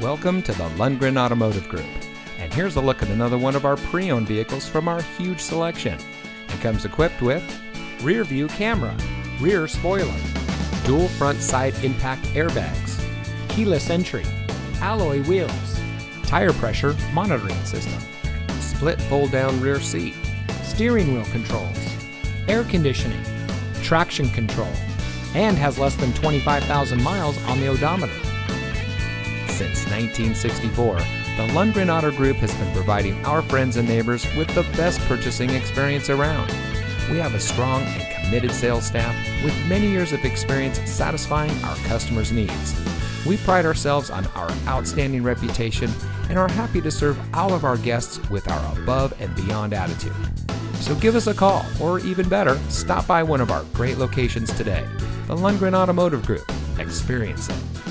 Welcome to the Lundgren Automotive Group. And here's a look at another one of our pre owned vehicles from our huge selection. It comes equipped with rear view camera, rear spoiler, dual front side impact airbags, keyless entry, alloy wheels, tire pressure monitoring system, split fold down rear seat, steering wheel controls, air conditioning, traction control, and has less than 25,000 miles on the odometer. Since 1964, the Lundgren Auto Group has been providing our friends and neighbors with the best purchasing experience around. We have a strong and committed sales staff with many years of experience satisfying our customers' needs. We pride ourselves on our outstanding reputation and are happy to serve all of our guests with our above and beyond attitude. So give us a call, or even better, stop by one of our great locations today. The Lundgren Automotive Group. Experience it.